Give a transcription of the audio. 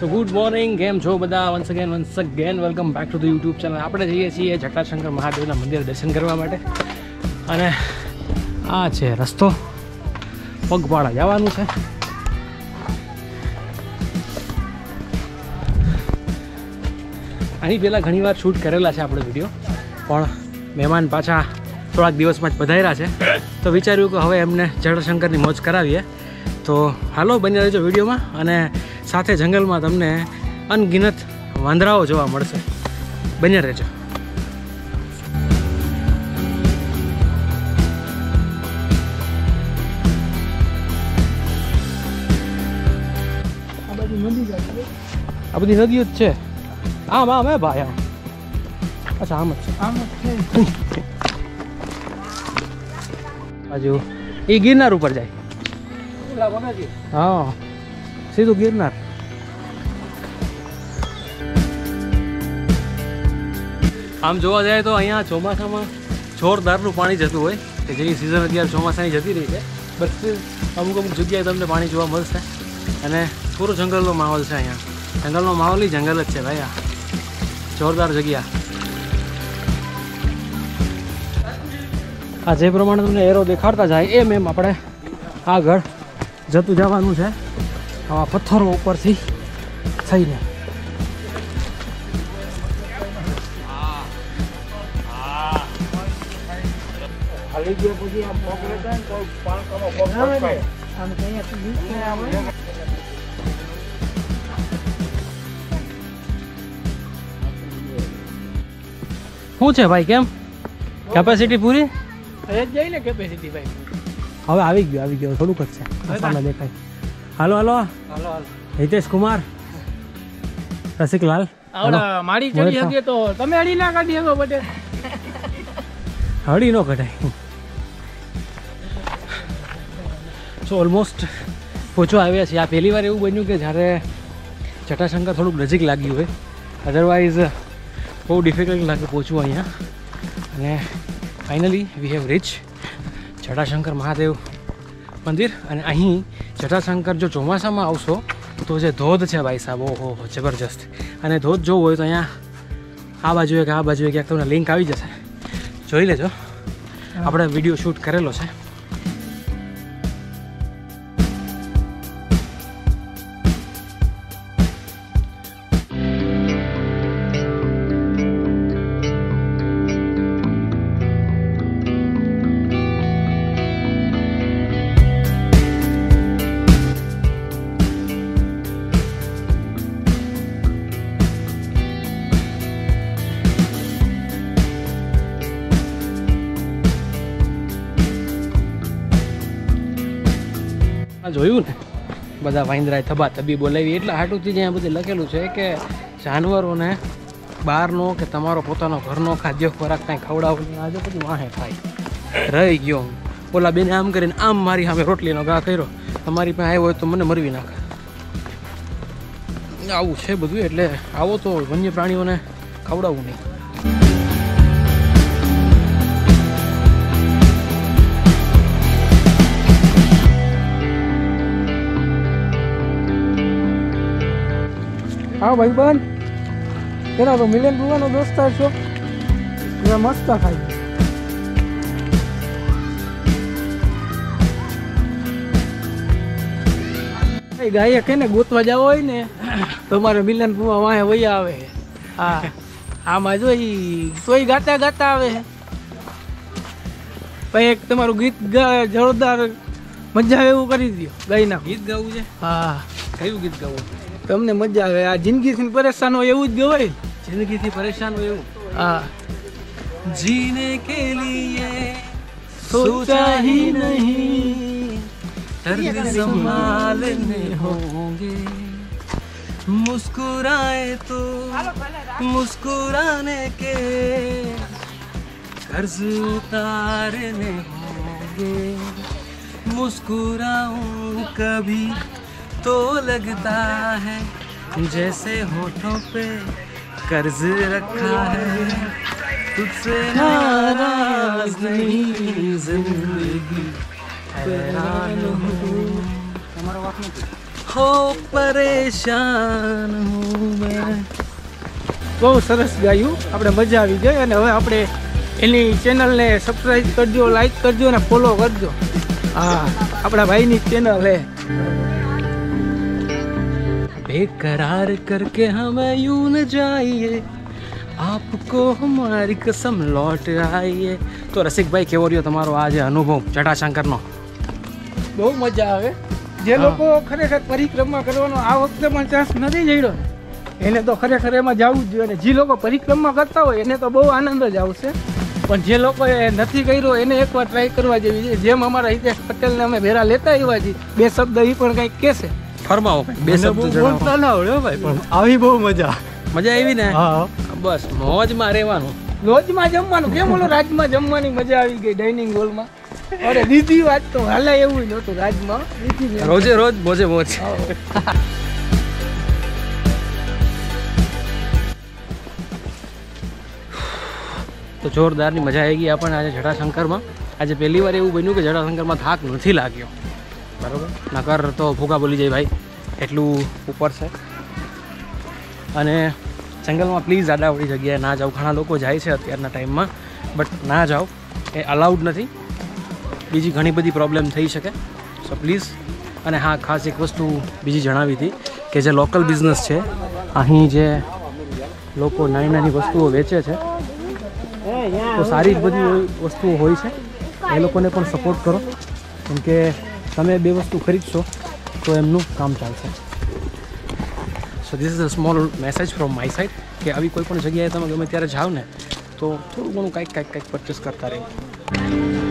તો good morning કેમ છો બધા? Once again once again welcome back to the YouTube channel આપણે જઈએ છીએ જટાશંકર મહાદેવના મંદિર દર્શન કરવા માટે. અને આ છે રસ્તો. પગપાળા જવાનું છે. આની પહેલાં ઘણીવાર શૂટ કરેલા છે આપણે વીડિયો પણ મહેમાન પાછા થોડાક દિવસમાં જ પધાર્યા છે. તો વિચાર્યું કે હવે એમને જટાશંકરની મોજ કરાવીએ. તો હાલો બની રહેજો વિડીયોમાં અને સાથે જંગલમાં તમને અનગિનત વાંદરાઓ જોવા મળશે. બન્યા રહેજો. આ બધી નદીઓ જ છે. આમ આમ હે ભાઈ આમ. અચ્છા આમ જ છે. બાજુ એ ગિરનાર ઉપર જાય. હા. સીધું ગિરનાર. આમ જોવા જાય તો અહીંયા ચોમાસામાં જોરદારનું પાણી જતું હોય કે જેની સિઝન અત્યારે ચોમાસાની જતી રહી છે. બટ અમુક અમુક જગ્યાએ તમને પાણી જોવા મળશે. અને પૂરો જંગલનો માહોલ છે અહીંયા. જંગલનો માહોલ જંગલ જ છે ભાઈ આ. જોરદાર જગ્યા. આ જે પ્રમાણે તમને એરો દેખાડતા જાય એમ એમ આપણે આગળ જતું જવાનું છે. આવા પથ્થરો ઉપરથી થઈને. શું છે ભાઈ કેમ? કેપેસિટી પૂરી? જાય ને કેપેસિટી ભાઈ. હવે આવી ગયો આવી ગયો. થોડુંક જ છે. સામે દેખાય. હાલો હાલો. હાલો હિતેશ કુમાર રસિકલાલ. મારી ચડી મોટા. તો તમે અડી ના કાઢી શકો બટે. હળી ન કઢાય. સો ઓલમોસ્ટ પહોંચવા આવ્યા છીએ. આ પહેલી વાર એવું બન્યું કે જ્યારે જટાશંકર થોડુંક નજીક લાગ્યું હોય. અધરવાઇઝ બહુ ડિફિકલ્ટ લાગે પહોંચવું અહીંયા. અને finally we have reach Jatashankar Mahadev Mandir અને અહીં જટાશંકર જો ચોમાસામાં આવશો તો જે ધોધ છે ભાઈ સાહેબ ઓહો જબરજસ્ત. અને ધોધ જોવો હોય તો અહીંયા આ બાજુએ કે આ બાજુએ ક્યાંક તમને લિંક આવી જશે. જોઈ લેજો. આપણે વીડિયો શૂટ કરેલો છે. જોયું ને? બધા વાંદરાએ થબા થબી બોલાવી. એટલા હાટુથી જ્યાં બધું લખેલું છે કે જાનવરોને બહારનો કે તમારો પોતાનો ઘરનો ખાદ્ય ખોરાક કાંઈ ખવડાવો નહીં. આજે બધું વાહે થાય રહી ગયો. ઓલા બેને આમ કરીને આમ મારી સામે રોટલીનો ઘા કર્યો. તમારી પાસે આવ્યો હોય તો મને મરવી નાખે. આવું છે બધું, એટલે આવો તો વન્ય પ્રાણીઓને ખવડાવવું નહીં. હા ભાઈ બન. પેલા તો મિલન બુવાનો દોસ્તાર છો. એ મસ્ત ખાય હે ને ગોતવા જાવ હોય ને તમારે મિલન બુવા વાહે વૈયા આવે. હા. આમાં જો ઈ તોય ગાતા ગાતા આવે. પછી એક તમારું ગીત ગા- જોરદાર મજા આવે એવું કરી દો ગાયના ગીત ગાવું છે? હા. કયું ગીત ગાવું? તમને મજા આવે આ જિંદગીથી પરેશાન હોય એવું જ ગવાય જિંદગીથી પરેશાન હોય એવું હા जीने के लिए सोचा ही नहीं दर्द संभालने होंगे मुस्कुराए तो मुस्कुराने के कर्ज उतारने होंगे मुस्कुराऊं कभी तो लगता है जैसे होठों पे कर्ज रखा है तुझसे नाराज नहीं जिंदगी हैरान हूँ તમારો વાત નથી હો પરેશાન હું મેં બહુ સરસ ગાયું આપણે મજા આવી ગઈ અને હવે આપણે એની ચેનલને સબસ્ક્રાઈબ કરજો લાઈક કરજો અને ફોલો કરજો હા આપણા ભાઈની ચેનલ હે बेकरार करके हमें यूं न जाइए आपको हमारी कसम लौट आइए તો રસિકભાઈ કેવો રહ્યો તમારો આ જે અનુભવ જટાશંકરનો બહુ મજા આવે જે હા. લોકો ખરેખર પરિક્રમા કરવાનો આ વખતે પણ ચાન્સ નથી જડ્યો ને એને તો ખરેખર એમાં જવું જ જોઈએ અને જે લોકો પરિક્રમા કરતા હોય એને તો બહુ આનંદ જ આવશે પણ જે લોકોએ નથી કર્યો એને એકવાર ટ્રાય કરવા જેવી છે જેમ અમારા હિતેશ પટેલને અમે ભેરા લેતા આવ્યા છીએ બે શબ્દ એ પણ કંઈક કહેશે ફરમાવો કંઈક, બે શબ્દ જણાવો. ના આવડે ભાઈ પણ આવી બહુ મજા. મજા આવી ને? બસ મોજમાં રહેવાનું. રોજમાં જમવાનું કેમ ઓલો રાજમાં જમવાની મજા આવી ગઈ ડાઇનિંગ હોલમાં? અરે બીજી વાત તો હાલે એવું જ નહોતું રાજમાં. રોજે રોજ મોજે મોજ. તો જોરદારની મજા આવી ગઈ આપણને આજે જટાશંકરમાં. આજે પહેલી વાર એવું બન્યું કે જટાશંકરમાં થાક નથી લાગ્યો. બરાબર? નકર તો ભૂકા બોલી જાય ભાઈ. એટલું ઉપર છે. અને જંગલમાં પ્લીઝ આડાવડી જગ્યાએ ના જાઓ. ઘણા લોકો જાય છે અત્યારના ટાઈમમાં બટ ના જાઓ. એ અલાઉડ નથી. બીજી ઘણી બધી પ્રોબ્લેમ થઈ શકે. સો પ્લીઝ અને હા, ખાસ એક વસ્તુ બીજી જણાવી હતી કે જે લોકલ બિઝનેસ છે, અહીં જે લોકો નાની નાની વસ્તુઓ વેચે છે, તો સારી જ બધી વસ્તુઓ હોય છે. એ લોકોને પણ સપોર્ટ કરો. કેમ કે તમે બે વસ્તુ ખરીદશો તો એમનું કામ ચાલશે. So this is a small message from my side કે આવી કોઈ પણ જગ્યાએ તમે ગમે ત્યારે જાઓ ને તો થોડું ઘણું કાંઈક કાંઈક કાંઈક પરચેસ કરતા રહેવું